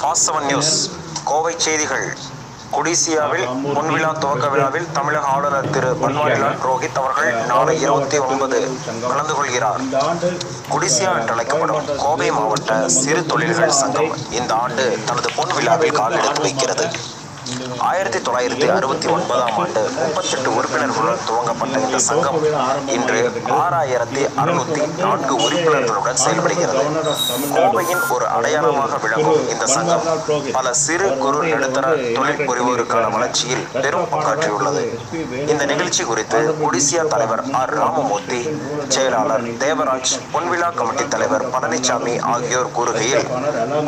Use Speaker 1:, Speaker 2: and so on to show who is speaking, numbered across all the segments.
Speaker 1: Fast seven news. Kovai செய்திகள். கொடிசியாவில் பொன்விழா துவக்க விழாவில் தமிழக ஆளுநர் திரு பன்வாரிலால் புரோஹித் அவர்கள் நாளை இருபத்தி ஒன்பது கலந்து கொள்கிறார். கொடிசியா என்று அழைக்கப்படும் கோவை மாவட்ட சிறு தொழில்கள் சங்கம் இந்த ஆண்டு தனது பொன் விழாவில் கால் எடுத்து வைக்கிறது. ஆயிரத்தி தொள்ளாயிரத்தி அறுபத்தி ஒன்பதாம் ஆண்டு முப்பத்தெட்டு உறுப்பினர்களுடன் துவங்கப்பட்ட இந்த சங்கம் இன்று ஆறாயிரத்தி அறுநூத்தி நான்கு உறுப்பினர்களுடன் செயல்படுகிறது. கோவையின் ஒரு அடையாளமாக விளங்கும் இந்த சங்கம் பல சிறு குறு நடுத்தர தொழில் புரிவோருக்கான வளர்ச்சியில் பெரும் பங்காற்றியுள்ளது. இந்த நிகழ்ச்சி குறித்து ஒடிசியா தலைவர் ஆர். ராமமூர்த்தி செயலாளர் தேவராஜ் பொன்விழா கமிட்டி தலைவர் பழனிசாமி ஆகியோர் கூறுகையில்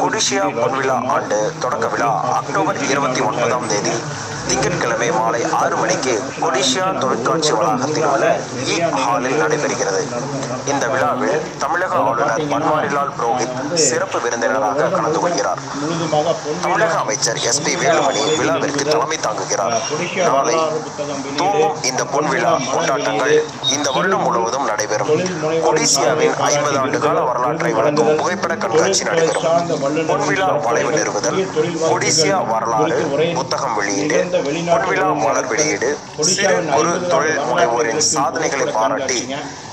Speaker 1: கொடிசியா பொன்விழா ஆண்டு தொடக்க விழா அக்டோபர் இருபத்தி ஒன்பதாம் தேதி திங்கட்கிழமை மாலை ஆறு மணிக்கு ஒடிஷா தொழிற்காட்சி வளாகத்தில் உள்ள e இ ஹாலில் நடைபெறுகிறது. இந்த விழாவில் தமிழக ஆளுநர் பன்வாரிலால் புரோஹித் சிறப்பு விருந்தினராக கலந்து கொள்கிறார். தமிழக அமைச்சர் எஸ் பி வேலுமணி விழாவிற்கு தலைமை தாங்குகிறார். நாளை தூங்கும் இந்த பொன் விழா கொண்டாட்டங்கள் இந்த வருடம் முழுவதும் நடைபெறும். ஒடிசியாவின் ஐம்பது ஆண்டு கால வரலாற்றை வழங்கும் புகைப்பட கண்காட்சி நடைபெறும். பொன்விழா வளைவு நிறுவுதல் ஒடிசியா வரலாறு புத்தகம் வெளியீடு பொன்விழா மலர் வெளியீடு சிறு குறு தொழில் முனைவோரின் சாதனைகளை பாராட்டி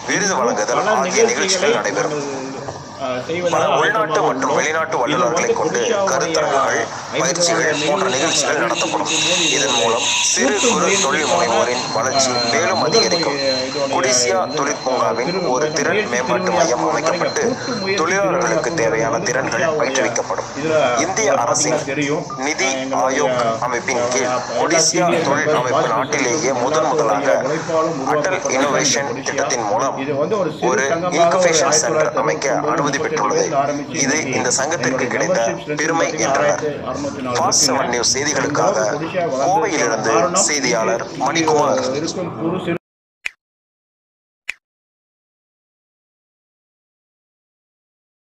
Speaker 1: விருது வழங்குதல் ஆகிய நிகழ்ச்சிகள் நடைபெறும். உள்நாட்டு மற்றும் வெளிநாட்டு வல்லுநர்களை கொண்டு கருத்தரங்குகள் பயிற்சிகள் போன்ற நிகழ்ச்சிகள் நடத்தப்படும். இதன் மூலம் சிறு குறு தொழில் முனைவோரின் வளர்ச்சி மேலும் அதிகரிக்கும். குடிசியா தொழிற்பூங்காவின் ஒரு திறன் மேம்பாட்டு மையம் அமைக்கப்பட்டு தொழிலாளர்களுக்கு தேவையான திறன்கள் பயிற்றுவிக்கப்படும் இந்திய அரசின் நிதி ஆயோக் அமைப்பின் கீழ் ஒடிசியா தொழில் அமைப்பு நாட்டிலேயே முதன் முதலாக அடல் இன்னோவேஷன் திட்டத்தின் மூலம் ஒரு இன்குபேஷன் சென்டர் அமைக்க அனுமதி பெற்றுள்ளது இது இந்த சங்கத்திற்கு கிடைத்த பெருமை என்றனர் செவன் நியூஸ் செய்திகளுக்காக கோவையிலிருந்து செய்தியாளர் மணிக்குமார்.